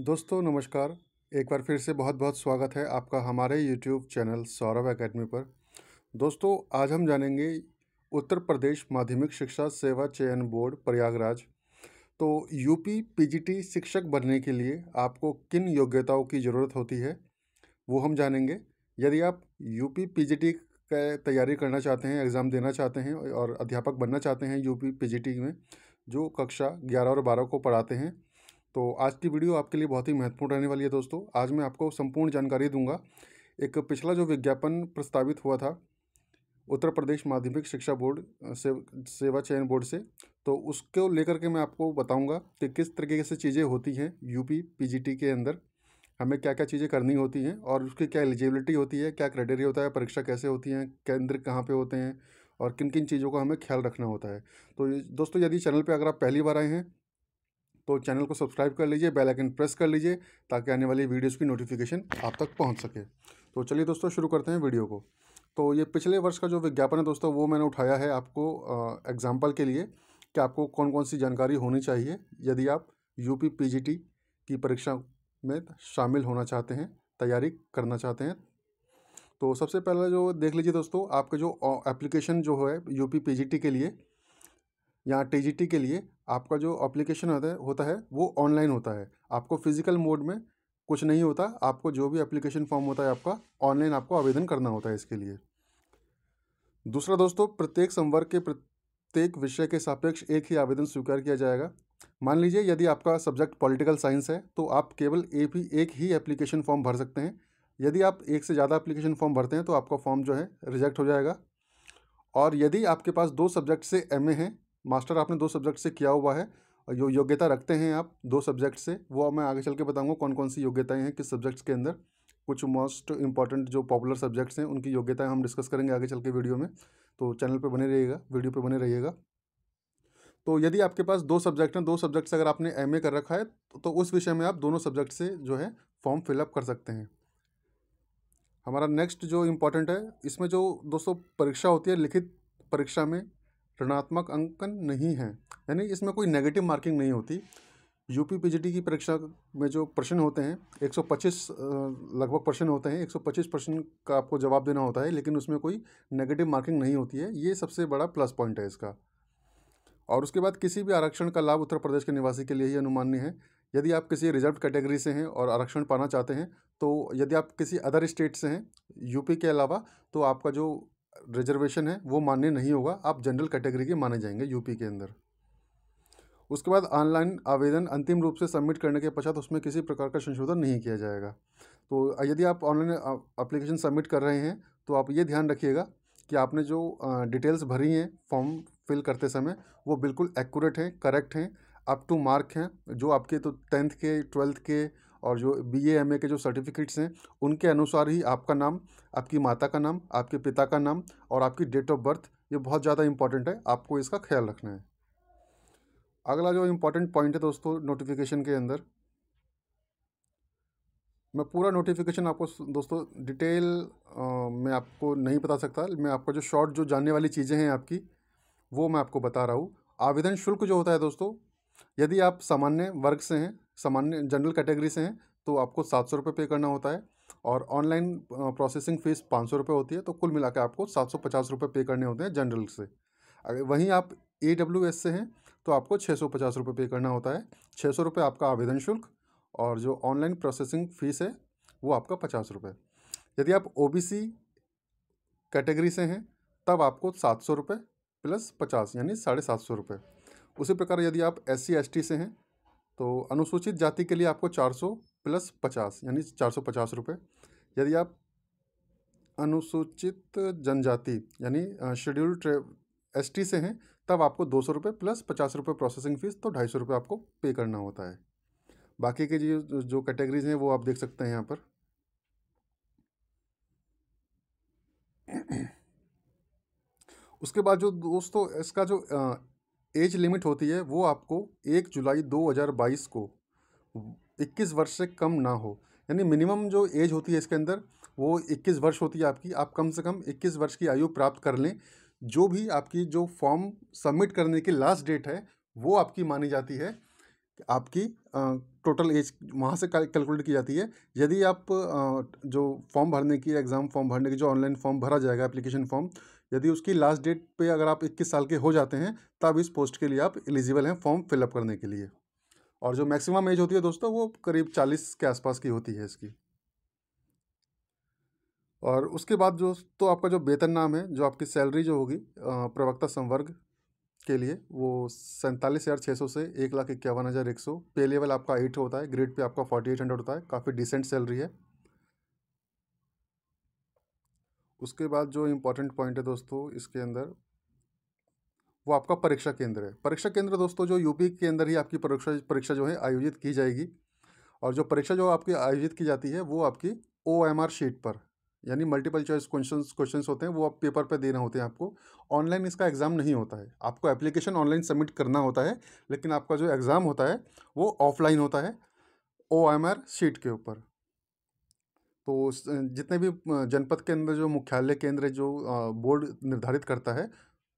दोस्तों, नमस्कार। एक बार फिर से बहुत बहुत स्वागत है आपका हमारे यूट्यूब चैनल सौरभ एकेडमी पर। दोस्तों, आज हम जानेंगे उत्तर प्रदेश माध्यमिक शिक्षा सेवा चयन बोर्ड प्रयागराज। तो यूपी पीजीटी शिक्षक बनने के लिए आपको किन योग्यताओं की ज़रूरत होती है, वो हम जानेंगे। यदि आप यूपी पीजीटी का तैयारी करना चाहते हैं, एग्ज़ाम देना चाहते हैं और अध्यापक बनना चाहते हैं यूपी पीजीटी में, जो कक्षा ग्यारह और बारह को पढ़ाते हैं तो आज की वीडियो आपके लिए बहुत ही महत्वपूर्ण रहने वाली है दोस्तों। आज मैं आपको संपूर्ण जानकारी दूँगा। एक पिछला जो विज्ञापन प्रस्तावित हुआ था, उत्तर प्रदेश माध्यमिक शिक्षा बोर्ड से, सेवा चयन बोर्ड से तो उसको लेकर के मैं आपको बताऊँगा कि किस तरीके से चीज़ें होती हैं यूपी पीजीटी के अंदर। हमें क्या क्या चीज़ें करनी होती हैं और उसकी क्या एलिजिबिलिटी होती है, क्या क्राइटेरिया होता है, परीक्षा कैसे होती हैं, केंद्र कहाँ पे होते हैं और किन किन चीज़ों का हमें ख्याल रखना होता है। तो दोस्तों, यदि चैनल पे अगर आप पहली बार आए हैं तो चैनल को सब्सक्राइब कर लीजिए, बेल आइकन प्रेस कर लीजिए ताकि आने वाली वीडियोस की नोटिफिकेशन आप तक पहुँच सके। तो चलिए दोस्तों, शुरू करते हैं वीडियो को। तो ये पिछले वर्ष का जो विज्ञापन है दोस्तों, वो मैंने उठाया है आपको एग्ज़ाम्पल के लिए कि आपको कौन कौन सी जानकारी होनी चाहिए यदि आप यूपी पीजीटी की परीक्षा में शामिल होना चाहते हैं, तैयारी करना चाहते हैं। तो सबसे पहले जो देख लीजिए दोस्तों, आपका जो एप्लीकेशन जो है यूपी पीजीटी के लिए या टीजीटी के लिए आपका जो अप्लीकेशन होता है होता है, वो ऑनलाइन होता है। आपको फ़िज़िकल मोड में कुछ नहीं होता, आपको जो भी एप्लीकेशन फॉर्म होता है आपका ऑनलाइन आपको आवेदन करना होता है इसके लिए। दूसरा दोस्तों, प्रत्येक संवर्ग के प्रत्येक विषय के सापेक्ष एक ही आवेदन स्वीकार किया जाएगा। मान लीजिए, यदि आपका सब्जेक्ट पॉलिटिकल साइंस है तो आप केवल एक ही एक ही एप्लीकेशन फॉर्म भर सकते हैं। यदि आप एक से ज़्यादा एप्लीकेशन फॉर्म भरते हैं तो आपका फॉर्म जो है रिजेक्ट हो जाएगा। और यदि आपके पास दो सब्जेक्ट से एम है मास्टर, आपने दो सब्जेक्ट से किया हुआ है, और जो योग्यता रखते हैं आप दो सब्जेक्ट से। वो मैं आगे चल के बताऊँगा कौन कौन सी योग्यताएँ हैं, किस सब्जेक्ट्स के अंदर। कुछ मोस्ट इंपॉर्टेंट जो पॉपुलर सब्जेक्ट्स हैं, उनकी योग्यताएँ हम डिस्कस करेंगे आगे चल के वीडियो में। तो चैनल पे बने रहिएगा, वीडियो पे बने रहिएगा। तो यदि आपके पास दो सब्जेक्ट हैं, दो सब्जेक्ट से अगर आपने एमए कर रखा है तो उस विषय में आप दोनों सब्जेक्ट से जो है फॉर्म फिलअप कर सकते हैं। हमारा नेक्स्ट जो इम्पोर्टेंट है, इसमें जो दोस्तों परीक्षा होती है लिखित परीक्षा में ऋणात्मक अंकन नहीं है। यानी इसमें कोई नेगेटिव मार्किंग नहीं होती। यूपी पीजीटी की परीक्षा में जो प्रश्न होते हैं 125 लगभग प्रश्न होते हैं 125 प्रश्न का आपको जवाब देना होता है, लेकिन उसमें कोई नेगेटिव मार्किंग नहीं होती है। ये सबसे बड़ा प्लस पॉइंट है इसका। और उसके बाद किसी भी आरक्षण का लाभ उत्तर प्रदेश के निवासी के लिए ही अनुमान्य है। यदि आप किसी रिज़र्व कैटेगरी से हैं और आरक्षण पाना चाहते हैं तो यदि आप किसी अदर स्टेट से हैं यूपी के अलावा तो आपका जो रिजर्वेशन है, वो मान्य नहीं होगा, आप जनरल कैटेगरी के माने जाएँगे यूपी के अंदर। उसके बाद ऑनलाइन आवेदन अंतिम रूप से सबमिट करने के पश्चात उसमें किसी प्रकार का संशोधन नहीं किया जाएगा। तो यदि आप ऑनलाइन अप्लीकेशन सबमिट कर रहे हैं तो आप ये ध्यान रखिएगा कि आपने जो डिटेल्स भरी हैं फॉर्म फिल करते समय, वो बिल्कुल एक्यूरेट हैं करेक्ट हैं अप टू मार्क हैं, जो आपके तो टेंथ के ट्वेल्थ के और जो बी ए एम ए के जो सर्टिफिकेट्स हैं उनके अनुसार ही आपका नाम आपकी माता का नाम आपके पिता का नाम और आपकी डेट ऑफ़ बर्थ ये बहुत ज़्यादा इंपॉर्टेंट है आपको इसका ख्याल रखना है। अगला जो इम्पोर्टेंट पॉइंट है दोस्तों नोटिफिकेशन के अंदर। मैं पूरा नोटिफिकेशन आपको दोस्तों डिटेल आ, मैं आपको नहीं बता सकता मैं आपको जो शॉर्ट जो जानने वाली चीज़ें हैं आपकी वो मैं आपको बता रहा हूँ। आवेदन शुल्क जो होता है दोस्तों यदि आप सामान्य वर्ग से हैं, सामान्य जनरल कैटेगरी से हैं तो आपको सात सौ रुपये पे करना होता है और ऑनलाइन प्रोसेसिंग फ़ीस पाँच सौ रुपये होती है तो कुल मिला के आपको सात सौ पचास रुपये पे करने होते हैं जनरल से। अगर वहीं आप ए डब्ल्यू एस से हैं तो आपको छः सौ पचास रुपये पे करना होता है। छः सौ रुपये आपका आवेदन शुल्क और जो ऑनलाइन प्रोसेसिंग फ़ीस है, वो आपका पचास रुपये। यदि आप ओ बी सी कैटेगरी से हैं, तब आपको सात सौ रुपये प्लस पचास, यानी साढ़े सात सौ रुपये। उसी प्रकार यदि आप एस सी एस से हैं तो अनुसूचित जाति के लिए आपको चार सौ प्लस पचास, यानी चार सौ पचास रुपये यदि आप अनुसूचित जनजाति, यानी शेड्यूल्ड एस टी से हैं, तब आपको दो सौ रुपये प्लस पचास रुपये प्रोसेसिंग फ़ीस तो ढाई सौ रुपये आपको पे करना होता है। बाकी के जो जो कैटेगरीज हैं, वो आप देख सकते हैं यहाँ पर। उसके बाद जो दोस्तों, इसका जो एज लिमिट होती है वो आपको एक जुलाई 2022 को 21 वर्ष से कम ना हो। यानी मिनिमम जो एज होती है इसके अंदर वो 21 वर्ष होती है आपकी। आप कम से कम 21 वर्ष की आयु प्राप्त कर लें। जो भी आपकी जो फॉर्म सबमिट करने की लास्ट डेट है वो आपकी मानी जाती है। आपकी टोटल एज वहाँ से कैलकुलेट की जाती है। यदि आप आ, जो फॉर्म भरने की एग्ज़ाम फॉर्म भरने की जो ऑनलाइन फॉर्म भरा जाएगा एप्लीकेशन फॉर्म यदि उसकी लास्ट डेट पे अगर आप 21 साल के हो जाते हैं, तब इस पोस्ट के लिए आप एलिजिबल हैं फॉर्म फिलअप करने के लिए। और जो मैक्सिमम एज होती है दोस्तों, वो करीब 40 के आसपास की होती है इसकी। और उसके बाद जो तो आपका जो वेतन नाम है, जो आपकी सैलरी जो होगी प्रवक्ता संवर्ग के लिए, वो सैंतालीस हज़ार छः सौ से एक लाख इक्यावन हज़ार एक सौ। पे लेवल आपका एट होता है ग्रेड पे आपका फोर्टी एट हंड्रेड होता है, काफ़ी डिसेंट सैलरी है। उसके बाद जो इम्पोर्टेंट पॉइंट है दोस्तों, इसके अंदर, वो आपका परीक्षा केंद्र है। परीक्षा केंद्र दोस्तों, जो यूपी के अंदर ही आपकी परीक्षा परीक्षा जो है आयोजित की जाएगी। और जो परीक्षा जो आपकी आयोजित की जाती है, वो आपकी ओ एम आर शीट पर, यानी मल्टीपल चॉइस क्वेश्चन क्वेश्चन होते हैं, वो आप पेपर पे देना होते हैं आपको। ऑनलाइन इसका एग्ज़ाम नहीं होता है। आपको एप्लीकेशन ऑनलाइन सबमिट करना होता है, लेकिन आपका जो एग्ज़ाम होता है, वो ऑफलाइन होता है ओ एम आर शीट के ऊपर। तो जितने भी जनपद के अंदर जो मुख्यालय केंद्र जो बोर्ड निर्धारित करता है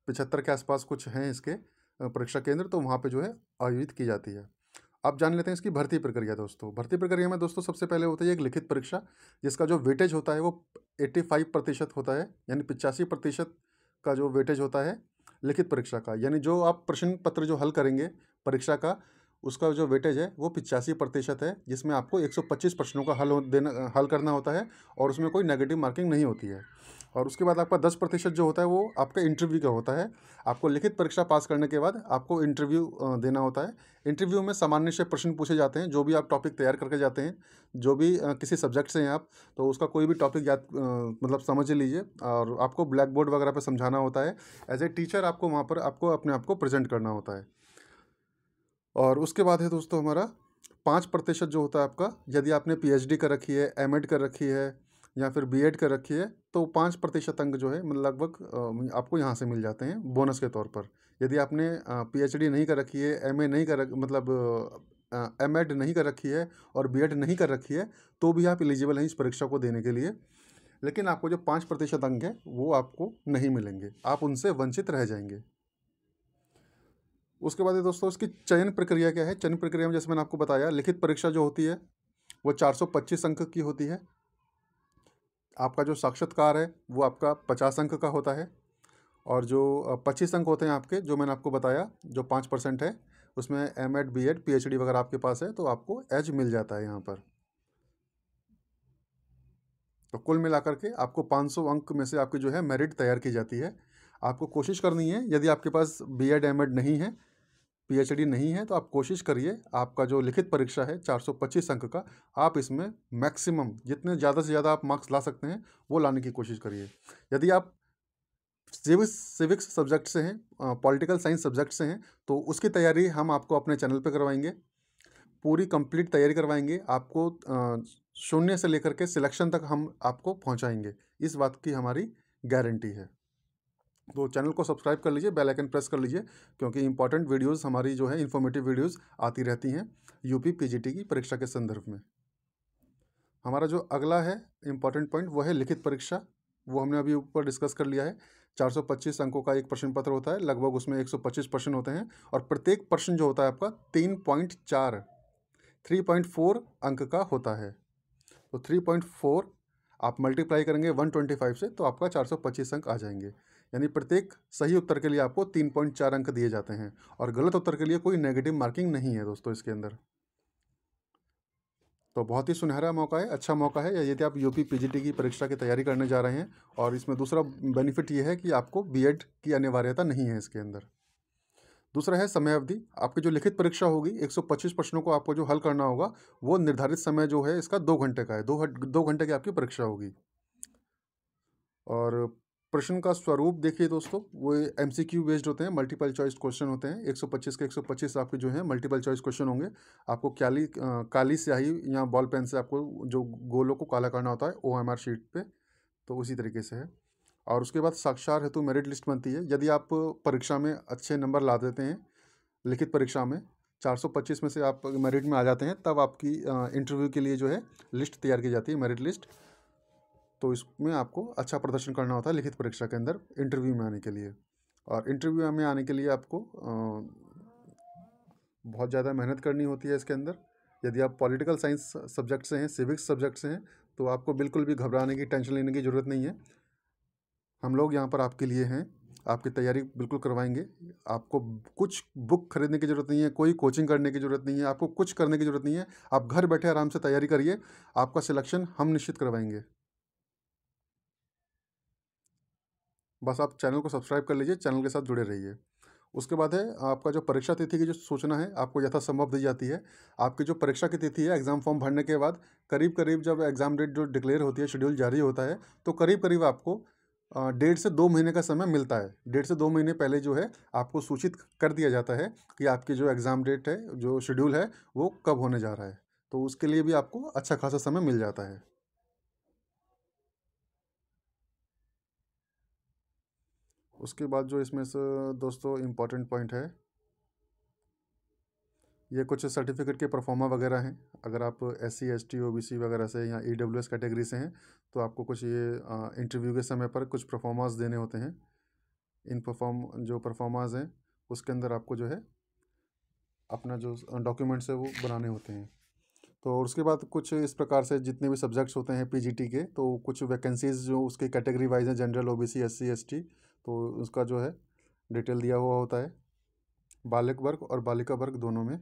पचहत्तर के आसपास कुछ हैं इसके परीक्षा केंद्र तो वहाँ पे जो है आयोजित की जाती है। अब जान लेते हैं इसकी भर्ती प्रक्रिया, दोस्तों। भर्ती प्रक्रिया में, दोस्तों, सबसे पहले होता है एक लिखित परीक्षा, जिसका जो वेटेज होता है, वो एट्टी फाइव प्रतिशत होता है, यानी पिचासी प्रतिशत का जो वेटेज होता है, लिखित परीक्षा का। यानी जो आप प्रश्न पत्र जो हल करेंगे, परीक्षा का उसका जो वेटेज है, वो पिचासी प्रतिशत है, जिसमें आपको 125 प्रश्नों का हल देना, हल करना होता है और उसमें कोई नेगेटिव मार्किंग नहीं होती है। और उसके बाद आपका दस प्रतिशत जो होता है, वो आपका इंटरव्यू का होता है। आपको लिखित परीक्षा पास करने के बाद आपको इंटरव्यू देना होता है। इंटरव्यू में सामान्य से प्रश्न पूछे जाते हैं, जो भी आप टॉपिक तैयार करके जाते हैं, जो भी किसी सब्जेक्ट से हैं आप तो उसका कोई भी टॉपिक याद मतलब समझ लीजिए और आपको ब्लैक बोर्ड वगैरह पर समझाना होता है। एज ए टीचर आपको वहाँ पर आपको अपने आप को प्रेजेंट करना होता है। और उसके बाद है दोस्तों हमारा पाँच प्रतिशत जो होता है आपका, यदि आपने पीएचडी कर रखी है एमएड कर रखी है या फिर बीएड कर रखी है तो पाँच प्रतिशत अंक जो है मतलब लगभग आपको यहाँ से मिल जाते हैं बोनस के तौर पर। यदि आपने पीएचडी नहीं कर रखी है एमए नहीं कर मतलब एम एड नहीं कर रखी है और बीएड नहीं कर रखी है तो भी आप एलिजिबल हैं इस परीक्षा को देने के लिए। लेकिन आपको जो पाँच प्रतिशत अंक है, वो आपको नहीं मिलेंगे। आप उनसे वंचित रह जाएँगे। उसके बाद दोस्तों, इसकी चयन प्रक्रिया क्या है? चयन प्रक्रिया में जैसे मैंने आपको बताया, लिखित परीक्षा जो होती है, वो 425 अंक की होती है। आपका जो साक्षात्कार है, वो आपका पचास अंक का होता है। और जो पच्चीस अंक होते हैं आपके, जो मैंने आपको बताया, जो पाँच परसेंट है, उसमें M Ed B Ed P H D वगैरह आपके पास है तो आपको एज मिल जाता है यहाँ पर। तो कुल मिलाकर के आपको 500 अंक में से आपकी जो है, मेरिट तैयार की जाती है। आपको कोशिश करनी है, यदि आपके पास बी एड एम एड नहीं है पीएचडी नहीं है तो आप कोशिश करिए, आपका जो लिखित परीक्षा है 425 अंक का, आप इसमें मैक्सिमम जितने ज़्यादा से ज़्यादा आप मार्क्स ला सकते हैं, वो लाने की कोशिश करिए। यदि आप सिविक्स सिविक्स सब्जेक्ट से हैं पॉलिटिकल साइंस सब्जेक्ट से हैं तो उसकी तैयारी हम आपको अपने चैनल पर करवाएँगे। पूरी कंप्लीट तैयारी करवाएँगे, आपको शून्य से लेकर के सिलेक्शन तक हम आपको पहुंचाएँगे। इस बात की हमारी गारंटी है। तो चैनल को सब्सक्राइब कर लीजिए, बेल आइकन प्रेस कर लीजिए, क्योंकि इंपॉर्टेंट वीडियोस हमारी जो है इन्फॉर्मेटिव वीडियोस आती रहती हैं यूपी पीजीटी की परीक्षा के संदर्भ में। हमारा जो अगला है इंपॉर्टेंट पॉइंट वो है लिखित परीक्षा। वो हमने अभी ऊपर डिस्कस कर लिया है। 425 अंकों का एक प्रश्न पत्र होता है, लगभग उसमें 125 प्रश्न होते हैं और प्रत्येक प्रश्न जो होता है आपका तीन पॉइंट चार, थ्री पॉइंट फोर अंक का होता है। तो थ्री पॉइंट फोर आप मल्टीप्लाई करेंगे वन ट्वेंटी फाइव से तो आपका चार सौ पच्चीस अंक आ जाएँगे। यानी प्रत्येक सही उत्तर के लिए आपको तीन पॉइंट चार अंक दिए जाते हैं और गलत उत्तर के लिए कोई नेगेटिव मार्किंग नहीं है दोस्तों इसके अंदर। तो बहुत ही सुनहरा मौका है अच्छा मौका है। या यदि आप यूपी पीजीटी की परीक्षा की तैयारी करने जा रहे हैं और इसमें दूसरा बेनिफिट ये है कि आपको बीएड की अनिवार्यता नहीं है इसके अंदर। दूसरा है समय अवधि। आपकी जो लिखित परीक्षा होगी 125 प्रश्नों को आपको जो हल करना होगा, वो निर्धारित समय जो है इसका दो घंटे का है। दो दो घंटे की आपकी परीक्षा होगी। और प्रश्न का स्वरूप देखिए दोस्तों, वो एम सी क्यू बेस्ड होते हैं मल्टीपल चॉइस क्वेश्चन होते हैं। 125 के 125 आपके जो हैं मल्टीपल चॉइस क्वेश्चन होंगे। आपको क्याली काली स्याही या बॉल पेन से आपको जो गोलों को काला करना होता है ओ एम आर शीट पे तो उसी तरीके से है। और उसके बाद साक्षार हेतु मेरिट लिस्ट बनती है। यदि आप परीक्षा में अच्छे नंबर ला देते हैं, लिखित परीक्षा में 425 में से आप मेरिट में आ जाते हैं, तब आपकी इंटरव्यू के लिए जो है लिस्ट तैयार की जाती है मेरिट लिस्ट तो इसमें आपको अच्छा प्रदर्शन करना होता है लिखित परीक्षा के अंदर इंटरव्यू में आने के लिए। और इंटरव्यू में आने के लिए आपको बहुत ज़्यादा मेहनत करनी होती है इसके अंदर। यदि आप पॉलिटिकल साइंस सब्जेक्ट से हैं, सिविक्स सब्जेक्ट से हैं तो आपको बिल्कुल भी घबराने की, टेंशन लेने की ज़रूरत नहीं है। हम लोग यहाँ पर आपके लिए हैं, आपकी तैयारी बिल्कुल करवाएँगे। आपको कुछ बुक खरीदने की ज़रूरत नहीं है, कोई कोचिंग करने की ज़रूरत नहीं है, आपको कुछ करने की ज़रूरत नहीं है। आप घर बैठे आराम से तैयारी करिए, आपका सिलेक्शन हम निश्चित करवाएँगे। बस आप चैनल को सब्सक्राइब कर लीजिए, चैनल के साथ जुड़े रहिए। उसके बाद है, आपका जो परीक्षा तिथि की जो सूचना है, आपको यथासंभव दी जाती है। आपकी जो परीक्षा की तिथि है, एग्ज़ाम फॉर्म भरने के बाद करीब करीब जब एग्ज़ाम डेट जो डिक्लेयर होती है, शेड्यूल जारी होता है तो करीब करीब आपको डेढ़ से दो महीने का समय मिलता है। डेढ़ से दो महीने पहले जो है, आपको सूचित कर दिया जाता है कि आपकी जो एग्ज़ाम डेट है, जो शेड्यूल है, वो कब होने जा रहा है। तो उसके लिए भी आपको अच्छा खासा समय मिल जाता है। उसके बाद जो इसमें से दोस्तों इंपॉर्टेंट पॉइंट है, ये कुछ सर्टिफिकेट के परफॉर्मा वगैरह हैं। अगर आप S C S T O B C वगैरह से या ई डब्ल्यू एस कैटेगरी से हैं तो आपको कुछ ये इंटरव्यू के समय पर कुछ परफॉर्मास देने होते हैं। इन परफॉर्म जो परफॉर्मास हैं, उसके अंदर आपको जो है, अपना जो डॉक्यूमेंट्स है वो बनाने होते हैं। तो उसके बाद कुछ इस प्रकार से जितने भी सब्जेक्ट्स होते हैं पीजीटी के तो कुछ वैकेंसीज़ जो उसके कैटेगरी वाइज हैं जनरल ओबीसी एससी एसटी तो उसका जो है डिटेल दिया हुआ होता है। बालक वर्ग और बालिका वर्ग दोनों में।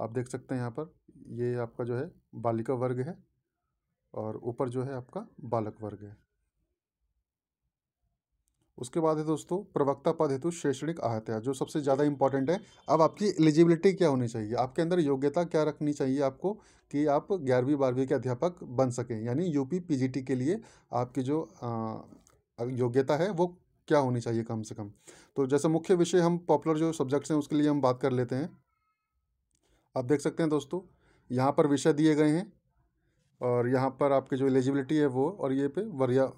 आप देख सकते हैं यहाँ पर, ये आपका जो है, बालिका वर्ग है और ऊपर जो है आपका बालक वर्ग है। उसके बाद है दोस्तों, प्रवक्ता पद हेतु शैक्षणिक आहत्या, जो सबसे ज़्यादा इंपॉर्टेंट है। अब आपकी एलिजिबिलिटी क्या होनी चाहिए? आपके अंदर योग्यता क्या रखनी चाहिए आपको कि आप ग्यारहवीं, बारहवीं के अध्यापक बन सकें? यानी यूपी पीजीटी के लिए आपकी जो योग्यता है वो क्या होनी चाहिए कम से कम? तो जैसे मुख्य विषय हम पॉपुलर जो सब्जेक्ट्स हैं उसके लिए हम बात कर लेते हैं। आप देख सकते हैं दोस्तों यहाँ पर विषय दिए गए हैं और यहाँ पर आपकी जो एलिजिबिलिटी है वो और ये पे वरिया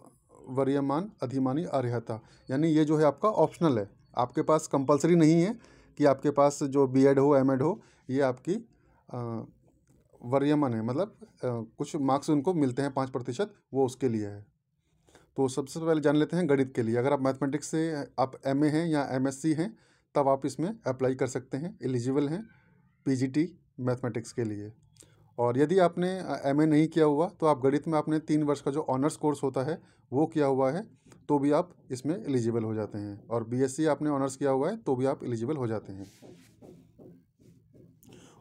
वरीयमान अधिमानी अर्हता यानी ये जो है आपका ऑप्शनल है। आपके पास कंपलसरी नहीं है कि आपके पास जो बीएड हो एमएड हो ये आपकी वरीयमान है मतलब आ, कुछ मार्क्स उनको मिलते हैं पाँच प्रतिशत वो उसके लिए है। तो सबसे पहले जान लेते हैं गणित के लिए। अगर आप मैथमेटिक्स से, आप एमए हैं या एमएससी हैं, तब आप इसमें अप्लाई कर सकते हैं। एलिजिबल हैं पीजीटी मैथमेटिक्स के लिए। और यदि आपने एमए नहीं किया हुआ तो आप गणित में आपने तीन वर्ष का जो ऑनर्स कोर्स होता है, वो किया हुआ है तो भी आप इसमें एलिजिबल हो जाते हैं। और बीएससी आपने ऑनर्स किया हुआ है तो भी आप एलिजिबल हो जाते हैं।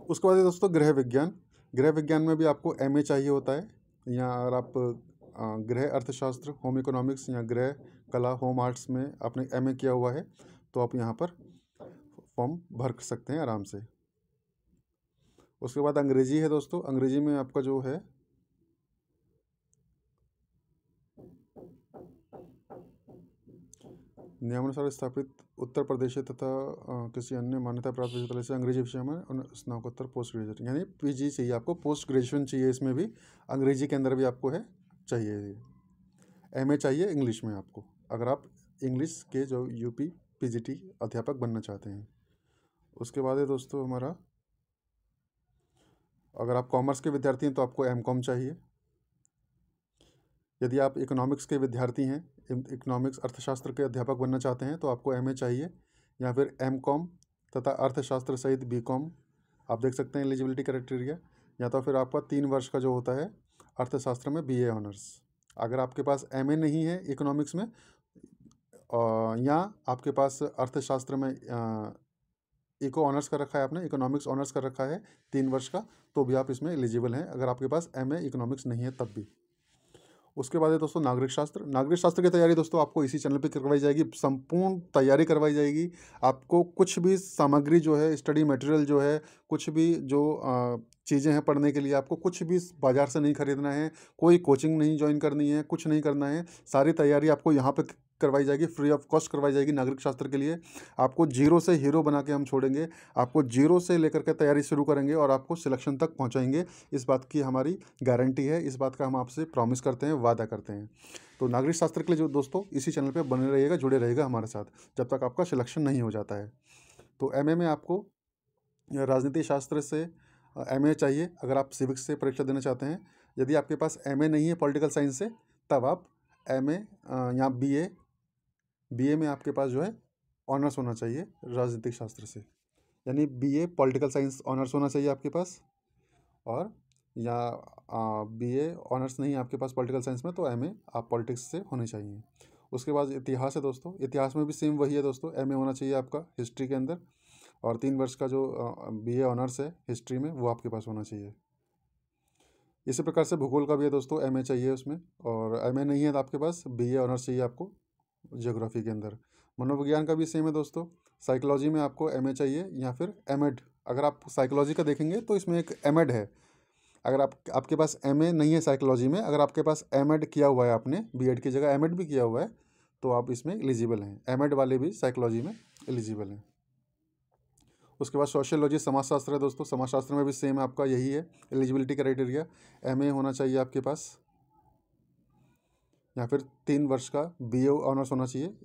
उसके बाद दोस्तों गृह विज्ञान। गृह विज्ञान में भी आपको एमए चाहिए होता है, या अगर आप गृह अर्थशास्त्र होम इकोनॉमिक्स या गृह कला होम आर्ट्स में आपने एमए किया हुआ है तो आप यहाँ पर फॉर्म भर सकते हैं आराम से। उसके बाद अंग्रेज़ी है दोस्तों। अंग्रेज़ी में आपका जो है नियमानुसार स्थापित उत्तर प्रदेश तथा किसी अन्य मान्यता प्राप्त विश्वविद्यालय से अंग्रेज़ी विषय में स्नाकोत्तर पोस्ट ग्रेजुएट यानी पीजी चाहिए आपको पोस्ट ग्रेजुएशन चाहिए इसमें भी। अंग्रेज़ी के अंदर भी आपको है। चाहिए। एमए चाहिए इंग्लिश में आपको, अगर आप इंग्लिश के जो यूपी पीजीटी अध्यापक बनना चाहते हैं। उसके बाद है दोस्तों हमारा, अगर आप कॉमर्स के विद्यार्थी हैं तो आपको एम कॉम चाहिए। यदि आप इकोनॉमिक्स के विद्यार्थी हैं इकोनॉमिक्स अर्थशास्त्र के अध्यापक बनना चाहते हैं तो आपको एमए चाहिए। या फिर एम कॉम तथा अर्थशास्त्र सहित बी कॉम आप देख सकते हैं एलिजिबिलिटी क्राइटेरिया। या तो फिर आपका तीन वर्ष का जो होता है अर्थशास्त्र में बीए ऑनर्स अगर आपके पास एमए नहीं है इकोनॉमिक्स में या आपके पास अर्थशास्त्र में इको ऑनर्स कर रखा है आपने इकोनॉमिक्स ऑनर्स कर रखा है तीन वर्ष का तो भी आप इसमें एलिजिबल हैं। अगर आपके पास एमए इकोनॉमिक्स नहीं है, तब भी। उसके बाद है दोस्तों नागरिक शास्त्र। नागरिक शास्त्र की तैयारी दोस्तों आपको इसी चैनल पे करवाई जाएगी। संपूर्ण तैयारी करवाई जाएगी। आपको कुछ भी सामग्री जो है स्टडी मटेरियल जो है, कुछ भी जो चीज़ें हैं पढ़ने के लिए। आपको कुछ भी बाज़ार से नहीं खरीदना है, कोई कोचिंग नहीं ज्वाइन करनी है, कुछ नहीं करना है, सारी तैयारी आपको यहाँ पर करवाई जाएगी, फ्री ऑफ़ कॉस्ट करवाई जाएगी नागरिक शास्त्र के लिए। आपको ज़ीरो से हीरो बना के हम छोड़ेंगे, आपको ज़ीरो से लेकर के तैयारी शुरू करेंगे और आपको सिलेक्शन तक पहुंचाएँगे। इस बात की हमारी गारंटी है, इस बात का हम आपसे प्रॉमिस करते हैं, वादा करते हैं। तो नागरिक शास्त्र के लिए जो दोस्तों, इसी चैनल पर बने रहिएगा, जुड़े रहेगा हमारे साथ, जब तक आपका सिलेक्शन नहीं हो जाता है। तो एम में आपको राजनीति शास्त्र से एमए चाहिए, अगर आप सिविक्स से परीक्षा देना चाहते हैं। यदि आपके पास एमए नहीं है पॉलिटिकल साइंस से, तब आप एम ए या बी ए बी ए में आपके पास जो है ऑनर्स होना चाहिए राजनीतिक शास्त्र से। यानी B A political science honours होना चाहिए आपके पास, और, या बी ए ऑनर्स नहीं है आपके पास पॉलिटिकल साइंस में तो एम ए आप पॉलिटिक्स से होने चाहिए। उसके बाद इतिहास है दोस्तों, इतिहास में भी सेम वही है दोस्तों एम ए होना चाहिए आपका हिस्ट्री के अंदर। और तीन वर्ष का जो बी ए ऑनर्स है हिस्ट्री में, वो आपके पास होना चाहिए। इसी प्रकार से भूगोल का भी है दोस्तों एमए चाहिए उसमें, और एमए नहीं है तो आपके पास बी ए ऑनर्स चाहिए आपको जियोग्राफी के अंदर। मनोविज्ञान का भी सेम है दोस्तों साइकोलॉजी में आपको एमए चाहिए या फिर एम अगर आप साइकोलॉजी का देखेंगे तो इसमें एक एम है। अगर आप, आपके पास एमए नहीं है साइकोलॉजी में, अगर आपके पास एम किया हुआ है आपने बी की जगह एम भी किया हुआ है तो आप इसमें एलिजिबल हैं। एम वाले भी साइकोलॉजी में एलिजिबल हैं। उसके बाद सोशियोलॉजी, समाजशास्त्र है दोस्तों। समाजशास्त्र में भी सेम आपका यही है। एलिजिबिलिटी क्राइटेरिया एमए होना चाहिए आपके पास। या फिर तीन वर्ष का बीए ऑनर्स होना चाहिए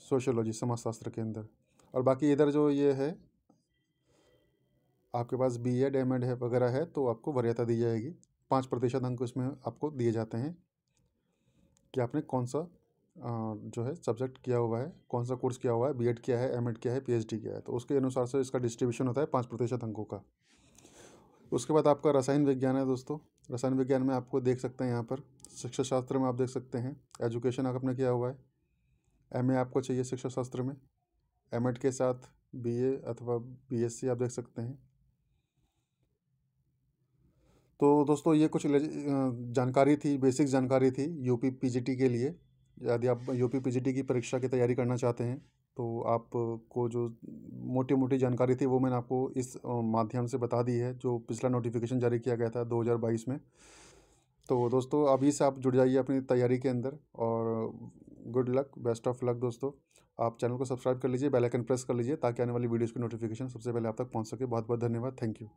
सोशियोलॉजी, समाजशास्त्र के अंदर। और बाकी इधर जो ये है, आपके पास बी एड एम एड है, वगैरह है तो आपको वरीयता दी जाएगी। पाँच प्रतिशत अंक उसमें आपको दिए जाते हैं कि आपने कौन सा जो है सब्जेक्ट किया हुआ है, कौन सा कोर्स किया हुआ है बीएड किया है एमएड किया है पीएचडी किया है। तो उसके अनुसार से इसका डिस्ट्रीब्यूशन होता है पाँच प्रतिशत अंकों का। उसके बाद आपका रसायन विज्ञान है दोस्तों। रसायन विज्ञान में आपको देख सकते हैं यहाँ पर। शिक्षा शास्त्र में आप देख सकते हैं। एजुकेशन आपने किया हुआ है। एमए आपको चाहिए शिक्षा शास्त्र में एम के साथ बीए अथवा बीएससी आप देख सकते हैं। तो दोस्तों ये कुछ जानकारी थी बेसिक जानकारी थी यूपी पीजीटी के लिए। यदि आप यूपी पीजीटी की परीक्षा की तैयारी करना चाहते हैं तो आपको जो मोटी मोटी जानकारी थी वो मैंने आपको इस माध्यम से बता दी है, जो पिछला नोटिफिकेशन जारी किया गया था 2022 में। तो दोस्तों, अभी से आप जुड़ जाइए अपनी तैयारी के अंदर और good luck, best of luck दोस्तों। आप चैनल को सब्सक्राइब कर लीजिए, बेल आइकन प्रेस कर लीजिए, ताकि आने वाली वीडियोज़ की नोटिफिकेशन सबसे पहले आप तक पहुँच सके। बहुत बहुत धन्यवाद। Thank you.